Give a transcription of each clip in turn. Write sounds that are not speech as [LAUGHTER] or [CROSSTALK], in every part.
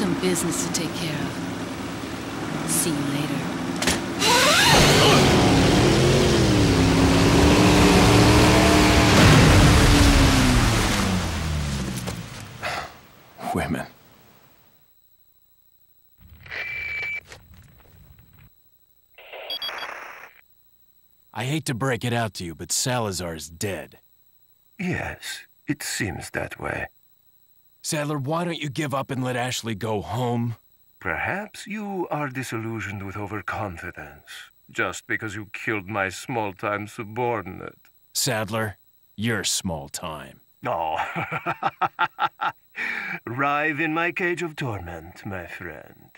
Got some business to take care of. See you later. [SIGHS] Women. I hate to break it out to you, but Salazar's dead. Yes, it seems that way. Saddler, why don't you give up and let Ashley go home? Perhaps you are disillusioned with overconfidence, just because you killed my small-time subordinate. Saddler, you're small time. Oh. [LAUGHS] Rive in my cage of torment, my friend.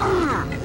啊.